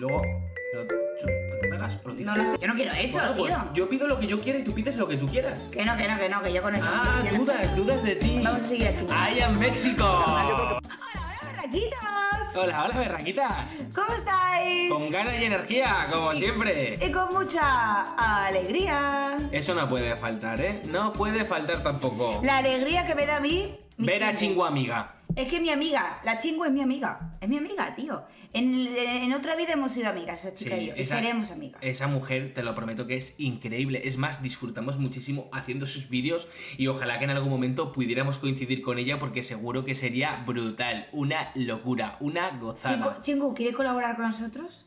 luego lo, lo pegas lo tiras. No lo sé. Yo no quiero eso, Bueno, pues tío. yo pido lo que yo quiera y tú pides lo que tú quieras. Que no, que no, que no, que yo con eso. no Ah, quiero. dudas, dudas de ti. Vamos a seguir a chingar. I am México. ¡Hola, raquitas! Hola, hola, berraquitas. ¿Cómo estáis? Con ganas y energía, como siempre. Y con mucha alegría. Eso no puede faltar, ¿eh? No puede faltar tampoco. La alegría que me da a mí. mi Ver a chingu. Chingu amiga. Es que mi amiga, la chingu es mi amiga. Es mi amiga, tío. En, en otra vida hemos sido amigas, esa chica y yo. Esa- seremos amigas. Esa mujer, te lo prometo que es increíble. Es más, disfrutamos muchísimo haciendo sus vídeos y ojalá que en algún momento pudiéramos coincidir con ella porque seguro que sería brutal. Una locura, una gozada. Chingu, ¿quiere colaborar con nosotros?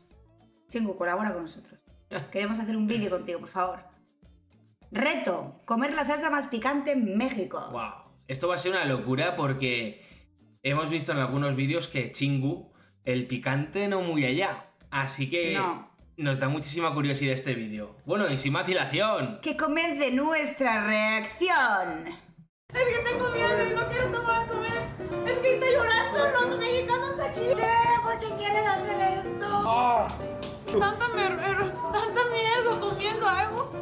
Chingu, colabora con nosotros. Queremos hacer un vídeo contigo, por favor. Reto, comer la salsa más picante en México. Wow. Esto va a ser una locura porque hemos visto en algunos vídeos que Chingu, el picante no muy allá. Así que No. nos da muchísima curiosidad este vídeo. Bueno, y sin vacilación. Que comience nuestra reacción. Es que tengo miedo y no quiero tomar a comer. Es que está llorando los mexicanos aquí. ¿Qué? ¿Por qué quieren hacer esto? Tanta, mer- er- tanta miedo comiendo algo.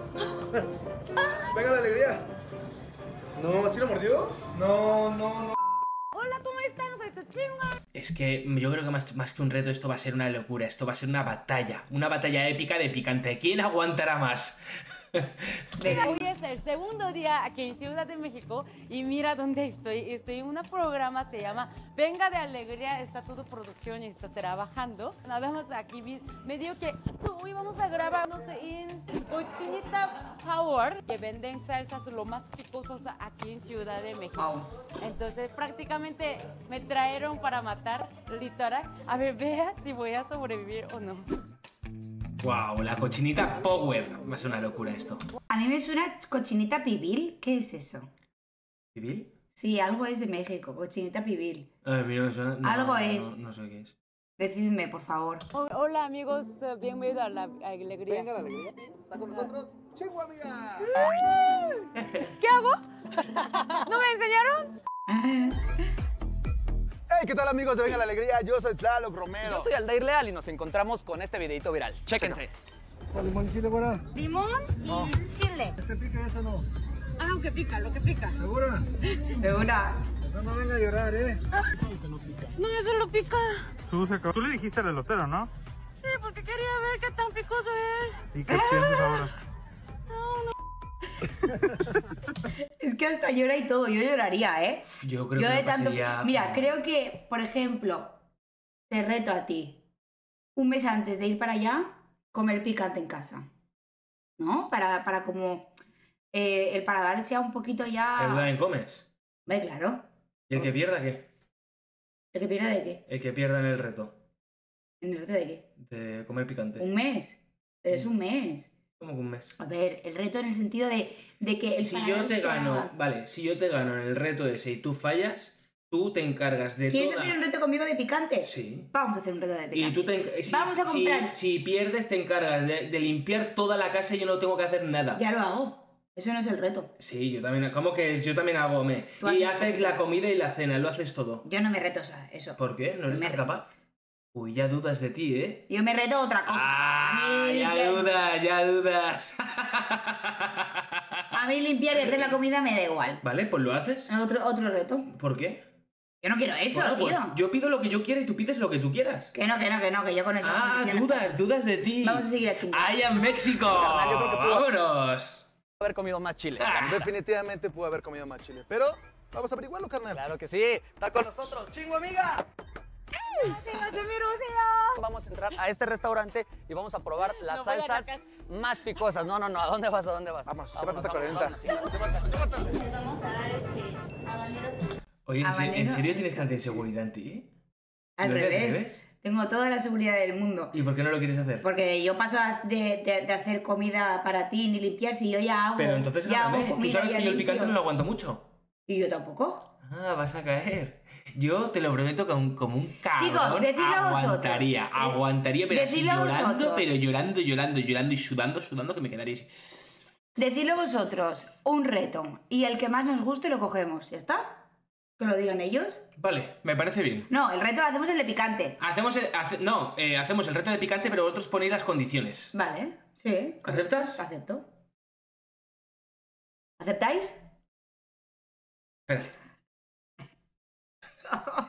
Venga la alegría. No, ¿sí lo mordió? No, no, no. Es que yo creo que más, más que un reto esto va a ser una locura, esto va a ser una batalla, una batalla épica de picante. ¿Quién aguantará más? Venga. Hoy es el segundo día aquí en Ciudad de México y mira dónde estoy. Estoy en un programa, se llama Venga de Alegría, está todo producción y está trabajando. Nada más aquí me dijo que hoy vamos a grabar no sé, en Cochinita Power, que venden salsas lo más picosas aquí en Ciudad de México. Entonces prácticamente me trajeron para matar, literal. A ver, vea si voy a sobrevivir o no. Wow, la cochinita Power. Ser una locura esto. A mí me suena cochinita pibil. ¿Qué es eso? ¿Pibil? Sí, algo es de México, cochinita pibil. A mí no me suena. no, Algo no, es. No, no sé qué es. Decidme, por favor. Ho- Hola amigos, eh, bienvenidos a la alegría. Venga la alegría. ¿Está con nosotros? ¡Chingu, amiga! ¿Qué hago? ¿No me enseñaron? Hey, ¿qué tal amigos de Venga la Alegría? Yo soy Tlaloc Romero. Yo soy Aldair Leal y nos encontramos con este videito viral. Chéquense. limón y chile, güera? Limón y chile. ¿Este pica y este no? Ah, lo que pica, lo que pica. ¿Segura? De una. No, no venga a llorar, ¿eh? No, eso lo pica. Tú le dijiste al elotero, ¿no? Sí, porque quería ver qué tan picoso es. ¿Y qué piensas ahora? Es que hasta llora y todo. Yo lloraría, ¿eh? Yo creo Yo que de me tanto. pasaría- Mira, creo que, por ejemplo, te reto a ti, un mes antes de ir para allá, comer picante en casa. ¿No? Para, para como eh, el paladar sea un poquito ¿El ya. Blind comes? Ve, claro. ¿Y el que pierda qué? ¿El que pierde de qué? El que pierda en el reto. ¿En el reto de qué? De comer picante. Un mes. Pero es un mes. ¿Cómo que un mes? A ver, el reto en el sentido de, de que el Si yo te gano, haga. vale, si yo te gano en el reto ese y tú fallas, tú te encargas de ¿Quieres toda... hacer un reto conmigo de picante? Sí. Vamos a hacer un reto de picante. Y tú te si, Vamos a comprar. Si, pierdes, te encargas de, de limpiar toda la casa y yo no tengo que hacer nada. Ya lo hago. Eso no es el reto. Sí, yo también. ¿Cómo que yo también hago me? Y haces la comida y la cena, lo haces todo. Yo no me reto a eso. ¿Por qué? ¿No eres Me capaz? Uy, ya dudas de ti, ¿eh? Yo me reto a otra cosa. Ah, a, ya limpiar, dudas, ya dudas. a mí limpiar y hacer la comida me da igual. vale, pues lo haces. Otro, otro reto. ¿Por qué? Yo no quiero eso, Bueno, tío. pues yo pido lo que yo quiera y tú pides lo que tú quieras. Que no, que no, que no, que yo con eso. Ah, dudas, dudas de ti. Vamos a seguir a chingar. I am México. yo creo que Vámonos. Haber comido más chile. Definitivamente pudo haber comido más chile. Pero vamos a averiguarlo, carnal. Claro que sí. Está con nosotros. ¡Chingo, amiga! Vamos a entrar a este restaurante y vamos a probar las No salsas más picosas. No, no, no. ¿A dónde vas? ¿A dónde vas? Vamos, vámonos, vámonos, 40. vámonos, sí. Vamos a dar este habaneros. Oye, ¿en, serio tienes tanta inseguridad en ti? Al ¿No revés. Tengo toda la seguridad del mundo. ¿Y por qué no lo quieres hacer? Porque yo paso a- de, de- de hacer comida para ti ni limpiar si yo ya hago. Pero entonces ya hago Tú sabes que yo el picante no lo aguanto mucho. Y yo tampoco. Ah, vas a caer. Yo te lo prometo un- como un cabrón Chicos, decidlo a vosotros. aguantaría, Eh, aguantaría, pero así llorando, vosotros. pero llorando, llorando, llorando y sudando, sudando que me quedaría así. Decidlo vosotros, un reto. Y el que más nos guste lo cogemos. ¿Ya está? Que lo digan ellos. Vale, me parece bien. No, el reto lo hacemos el de picante. Hacemos el, hace- no, eh, hacemos el reto de picante, pero vosotros ponéis las condiciones. Vale, sí. ¿Aceptas? Acepto. ¿Aceptáis? Espera.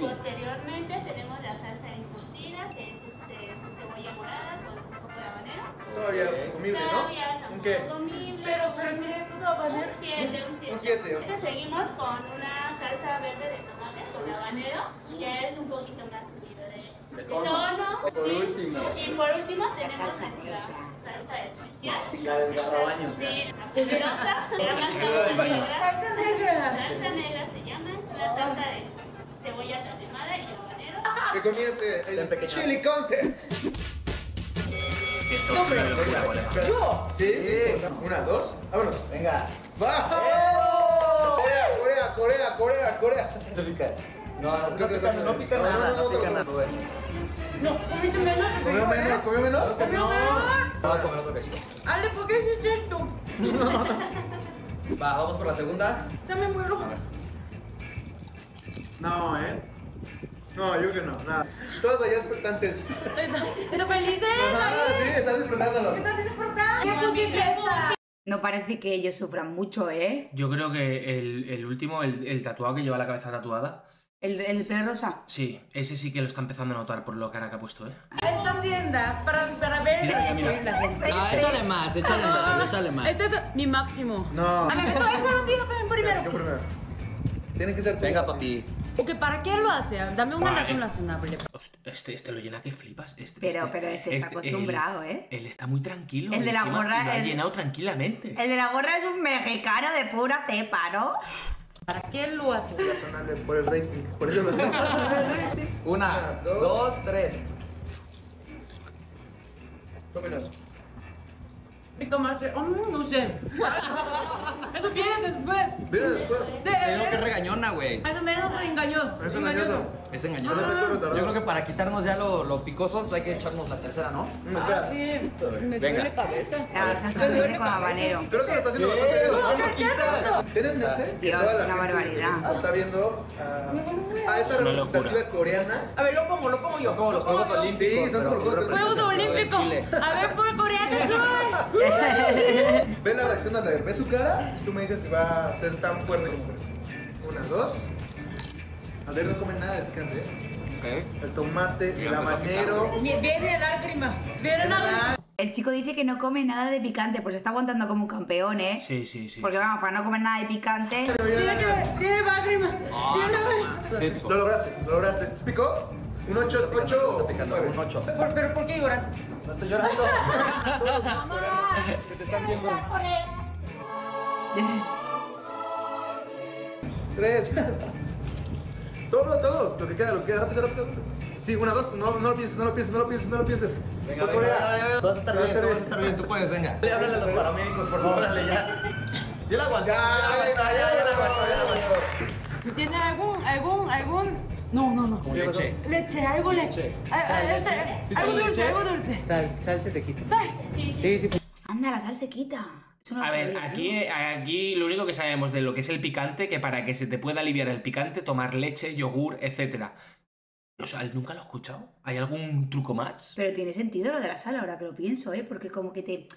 Posteriormente tenemos la salsa encurtida, que es este, cebolla morada con un poco de habanero. Todavía comible, Todavía ¿no? ¿Un qué? poco comible. Pero, pero tiene todo habanero. Un 7, un 7. Un siete, ok. Este seguimos con una salsa verde de tomate con habanero, que es un poquito más subido de, de tono. Por sí. último. Y por último tenemos salsa nuestra salsa especial. La del garrabaños. Sí, llama salsa. Salsa negra. Salsa negra se llama, una salsa de cebolla tatemada y habanero. Que comience el chili content. Esto es una locura, colega. ¿Sí? Sí. Una, dos, vámonos. Venga. ¡Vamos! Corea, Corea, Corea, Corea, Corea. No pica. No, no, no pica no, nada, no, ¿Comió frío, menos? ¿eh? ¿Comió menos? Comió menos. Vamos a comer otro cachito. Ale, ¿por qué hiciste esto? Va, vamos por la segunda. Ya me muero. No, ¿eh? No, yo que no, nada. Todos allá expectantes. ¿Estás felices? Ah, sí, estás disfrutándolo. ¿Estás. No parece que ellos sufran mucho, ¿eh? Yo creo que el, el último, el, el tatuado que lleva la cabeza tatuada, El, el pelo rosa. sí, ese sí que lo está empezando a notar por lo cara que ha puesto, ¿eh? Esta tienda para, para ver. Mira, mira, mira. No, échale más, échale más, échale más. Este es mi máximo. No. A ver, esto, esto lo tiro primero. Yo primero. Tiene que ser tú. Venga, papi. Ok, ¿para qué lo hace? Dame una razón es- razonable. Host- Este, este lo llena que flipas. Este, Pero- pero este está acostumbrado, él- ¿eh? Él está muy tranquilo. El de la gorra, Lo ha el- llenado tranquilamente. El de la gorra es un mexicano de pura cepa, ¿no? ¿Para qué lo hace? Razonable por el rating. Por eso lo hacemos. Una, dos. dos, tres. Tómenos. Pica más. de- Mm, no sé. Eso viene después. Mira después. De- Te digo que regañona, güey. Eso menos se engañó. Es engañoso. Es efecto Yo creo que para quitarnos ya lo, lo picosos hay que echarnos la tercera, ¿no? Ah, sí. Me Venga. duele cabeza. La salsa verde con habanero. Creo que lo está haciendo bastante bien. Ah, no. ¿Tienes en mente? Dios, toda la es una barbaridad. Está viendo a, a esta una representativa coreana. A ver, lo pongo, lo pongo yo. Son como los Lo pongo Juegos yo. Olímpicos. Sí, son los Juegos Olímpicos. A ver, por Corea del Sur. Ve la reacción de. Ve su cara y tú me dices si va a ser tan fuerte como crees. Una, dos. Aldair no come nada de picante. ¿eh? El tomate, el habanero. Vi- Viene lágrima. Viene lágrima. El chico dice que no come nada de picante, pues está aguantando como un campeón, ¿eh? Sí, sí, sí. Porque vamos, para no comer nada de picante. Tiene que. Tiene lágrima. Tiene lágrima. Sí, Lo lograste, lo lograste. ¿Se picó? Un 8, 8. Está picando, un ocho. Pero, pero, ¿por qué lloraste? No estoy llorando. Que te están viendo. Tres. todo, todo. Lo que queda, lo que queda. Rápido, rápido. rápido. Sí, una, dos. No, no lo pienses, no lo pienses, no lo pienses, no lo pienses. Venga, venga, venga, Vas a estar bien, tú vas a estar bien, tú puedes, venga. Háblale a los paramédicos, por favor, háblale ya. Sí la aguantó, Ya, sí ya, ya, ya la aguantó, ya la aguantó. ¿Tiene algún, algún, algún? No, no, no. Con leche. Leche, algo leche. Leche. Ah, ah, este, ¿Sí Algo dulce, algo dulce. Sal, sal se te quita. ¿Sabes? Anda, la sal se quita. No A ver, sabía, aquí, aquí lo único que sabemos de lo que es el picante, que para que se te pueda aliviar el picante, tomar leche, yogur, etc. O sea, nunca lo he escuchado. ¿Hay algún truco más? Pero tiene sentido lo de la sal ahora que lo pienso, ¿eh? Porque como que te...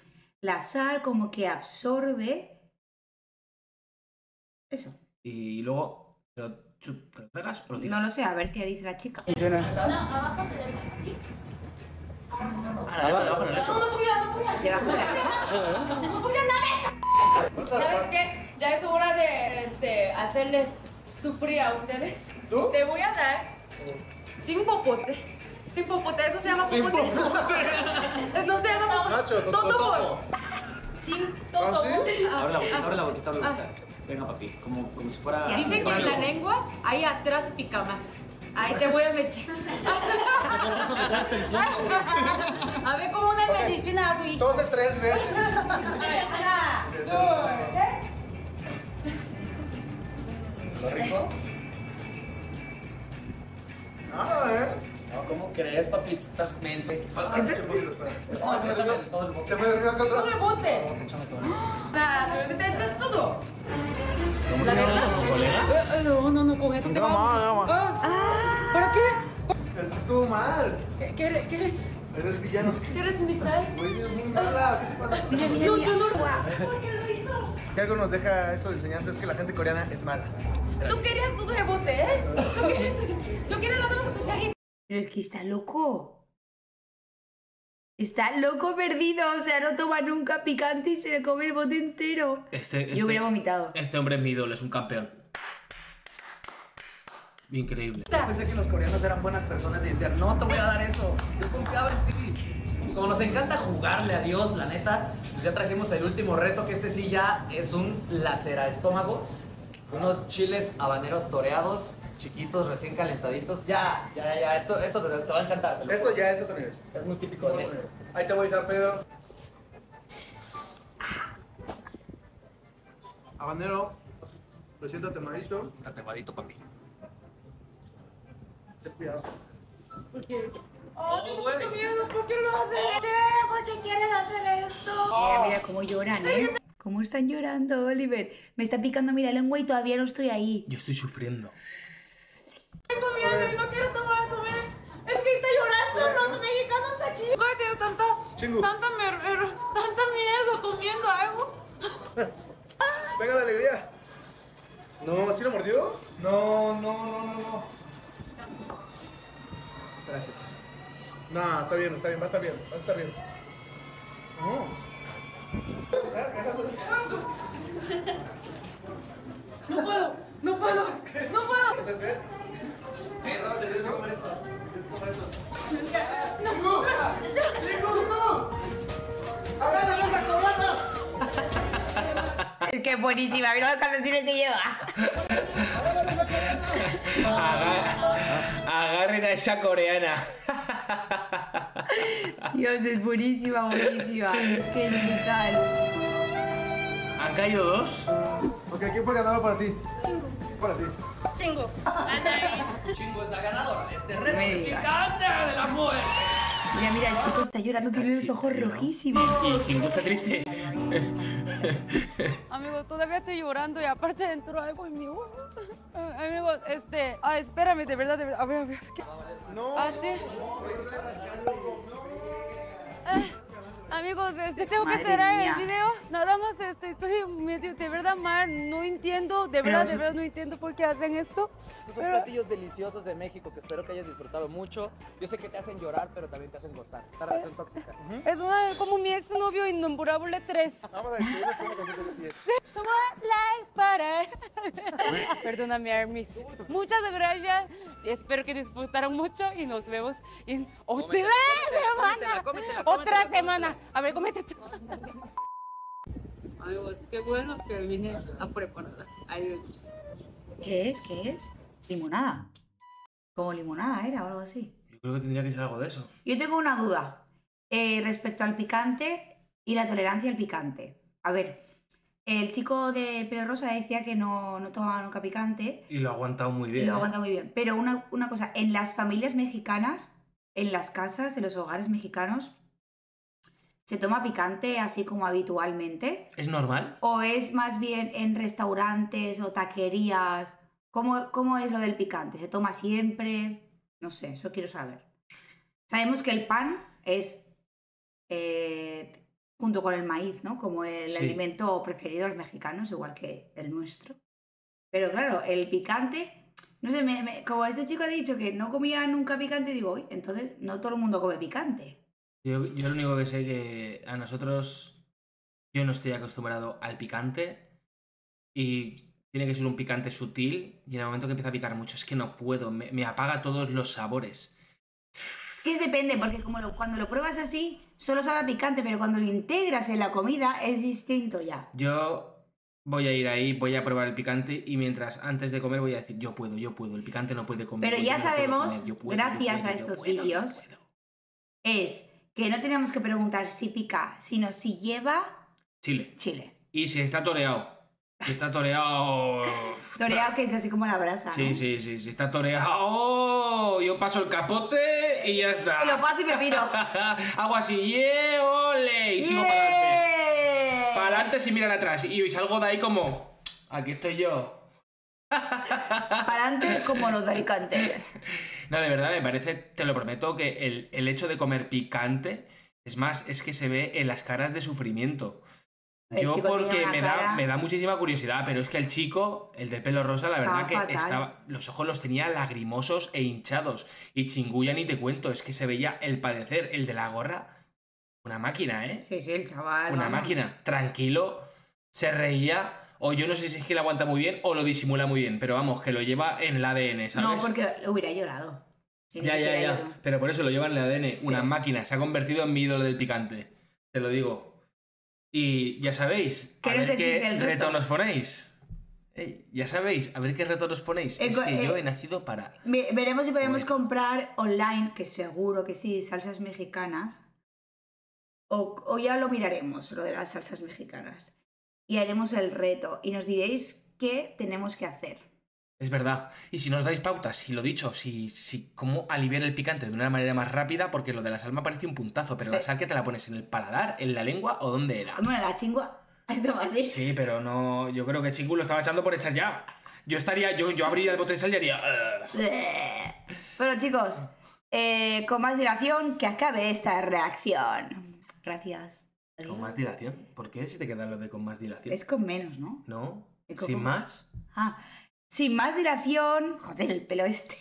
La sal como que absorbe... Eso. Y luego, ¿te lo, te lo pegas o lo tiras? No lo sé, a ver qué dice la chica. Abajo, abajo, abajo. No, no no funciona. Debajo de la... No nada. ¿Sabes qué? Ya es hora de este, hacerles sufrir a ustedes. ¿Tú? Te voy a dar sin popote. Sin popote, eso se llama popote. no se llama popote. Nacho, Totopo. Sin ¿Ah, totopo. sí? Ah, Abre la boquita, ah. abre la boquita, abre la boquita. Venga, papi, como, como si fuera... Dicen que en la lengua, ahí atrás pica más. Ahí te voy a meter. A ver como una Ok. medicina a su hijo. Tose tres veces. Una, dos, tres. ¿Lo rico? Ah, eh. Ok. ¿cómo crees, papi? Estás menso. Este es. No, échame todo el bote. ¿Se puede arriba acá atrás? bote! Échame todo. todo! ¿Cómo que no? No, no, no, con eso te vamos. Ah, ¿Para qué? Esto estuvo mal. ¿Qué, qué eres? ¿Qué eres? Eres villano. ¿Qué eres mi sal? Güey, eres muy mala. ¿Qué te pasa? Mira, mira, No, yo no. Guau. Si algo nos deja esto de enseñanza es que la gente coreana es mala. Tú querías todo de bote, ¿eh? Tú querías, tú querías nada más a cucharita. Pero es que está loco. Está loco perdido. O sea, no toma nunca picante y se le come el bote entero. Este, este, Yo hubiera vomitado. este hombre es mi ídolo, es un campeón. Increíble. Yo pensé que los coreanos eran buenas personas y decían, no te voy a dar eso. Yo confiaba en ti. Como nos encanta jugarle a Dios, la neta, pues ya trajimos el último reto, que este sí ya es un lacera estómagos. Unos chiles habaneros toreados, chiquitos, recién calentaditos. Ya, ya, ya, ya. Esto, esto te, te va a encantar. te lo Esto ya es otro nivel. es muy típico de México. Ahí te voy, San Pedro. Habanero, recién tatemadito. Está temadito, papi. Ten cuidado. Oh, tengo mucho miedo. ¿Por qué lo haces? ¿Por qué quieres hacer esto? Mira, mira cómo lloran, ¿eh? ¿Cómo están llorando, Oliver? Me está picando mi la lengua y todavía no estoy ahí. Yo estoy sufriendo. Tengo miedo y no quiero tomar comer. Es que está llorando los mexicanos aquí. He tenido tanta, Chingu. tanta, mer- er- tanta miedo comiendo algo. Venga la alegría. No, ¿sí lo mordió? No, no, no, no, no. Gracias. No, está bien, está bien, va a estar bien, va a estar bien. No. No puedo, no puedo, no puedo. ¿Estás bien? Eh, no, te tienes que comer esto. Es que es buenísima, mira los calcetines que lleva. Esa coreana. Dios, es buenísima, buenísima. Es que es brutal. ¿Han caído dos? Ok, ¿quién fue ganador para ti? Para ti. Chingo. Chingo es la ganadora de este reto picante de la muerte. Mira, mira, el chico está llorando, tiene los ojos rojísimos. Sí, chingo está triste. Amigo, todavía estoy llorando y aparte entró algo en mi ojo. Ah, Amigos, este. Ah, espérame, de verdad, de verdad. A ver, a ver. ¿qué? No. Ah, sí. Ah, amigos, este, tengo que Madre cerrar mía. el video. Nada más, este, estoy medio, de verdad mal. No entiendo, de verdad, de verdad, no entiendo por qué hacen esto. Estos son Pero- platillos deliciosos de México que espero que hayas disfrutado mucho. Yo sé que te hacen llorar, pero también te hacen gozar. Esta relación tóxica. Es una, como mi exnovio innombrable 3. Vamos a decir una cosa que te decía. like para. Perdóname, Armis. Muchas gracias. Espero que disfrutaron mucho y nos vemos en otra Cómetela, semana. cómetela, Otra cómetela, semana. A ver, cómete tú. Amigos, qué bueno que vine a preparar. Adiós. ¿Qué es? ¿Qué es? Limonada. Como limonada era o algo así. Yo creo que tendría que ser algo de eso. Yo tengo una duda eh, respecto al picante y la tolerancia al picante. A ver, el chico del pelo rosa decía que no, no tomaba nunca picante Y lo ha aguantado muy bien. y lo ¿eh? aguanta muy bien. Pero una, una cosa, en las familias mexicanas, en las casas, en los hogares mexicanos, ¿se toma picante así como habitualmente? ¿Es normal? ¿O es más bien en restaurantes o taquerías? ¿Cómo, cómo es lo del picante? ¿Se toma siempre? No sé, eso quiero saber. Sabemos que el pan es, eh, junto con el maíz, ¿no? Como el Sí. alimento preferido de los mexicanos, igual que el nuestro. Pero claro, el picante, no sé, me- me- como este chico ha dicho que no comía nunca picante, digo, "Uy, entonces no todo el mundo come picante. Yo, yo lo único que sé que a nosotros yo no estoy acostumbrado al picante y tiene que ser un picante sutil y en el momento que empieza a picar mucho es que no puedo, me, me apaga todos los sabores. Es que depende, porque como lo- cuando lo pruebas así, solo sabe a picante, pero cuando lo integras en la comida es distinto ya. Yo voy a ir ahí, voy a probar el picante y mientras antes de comer voy a decir yo puedo, yo puedo, el picante no puede comer. Pero ya no sabemos, comer, puedo, gracias puedo, a estos vídeos. Es que no tenemos que preguntar si pica, sino si lleva Chile. chile. Y si está toreado. Si está toreado. Toreado que es así como la brasa. Sí, ¿no? sí, sí, sí, está toreado. yo, paso el capote y ya está. Lo paso y me piro. Hago así, ¡yeah, ole! Y sigo para adelante. Para adelante sin mirar atrás. Y salgo de ahí como, aquí estoy yo. Para adelante como los de Alicante. No, de verdad, me parece, te lo prometo, que el, el hecho de comer picante, es más, es que se ve en las caras de sufrimiento. El Yo porque me da, me da muchísima curiosidad, pero es que el chico, el de pelo rosa, la Estaba verdad que estaba, los ojos los tenía lagrimosos e hinchados. Y chinguya ni te cuento, es que se veía el padecer, el de la gorra, una máquina, ¿eh? Sí, sí, el chaval. Una vamos. máquina, tranquilo, se reía, o yo no sé si es que lo aguanta muy bien o lo disimula muy bien, pero vamos, que lo lleva en el ADN, ¿sabes? No, porque hubiera llorado. Si Ya, ya, ya. Pero por eso lo lleva en el ADN. Una máquina. Se ha convertido en mi ídolo del picante. Te lo digo. Y ya sabéis. ¿Qué a ver reto? reto? nos ponéis. Ya sabéis. A ver qué reto nos ponéis. Es que yo eh, he nacido para. Ve- Veremos si podemos comprar online, que seguro que sí, salsas mexicanas. O, o ya lo miraremos, lo de las salsas mexicanas. Y haremos el reto. Y nos diréis qué tenemos que hacer. Es verdad. Y si nos dais pautas, y lo dicho, si, si cómo aliviar el picante de una manera más rápida, porque lo de la sal me parece un puntazo, pero Sí. la sal que te la pones en el paladar, en la lengua o dónde era. Bueno, la chingua. Así. Sí, pero no. Yo creo que Chingu lo estaba echando por echar ya. Yo estaría. Yo, yo abriría el bote de sal y haría. Bueno, chicos, eh, con más dilación, que acabe esta reacción. Gracias. ¿Con más dilación? ¿Por qué si te queda lo de con más dilación? Es con menos, ¿no? ¿No? ¿Y con- ¿Sin más? Ah, sin más dilación, joder, el pelo este.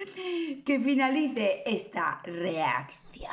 Que finalice esta reacción.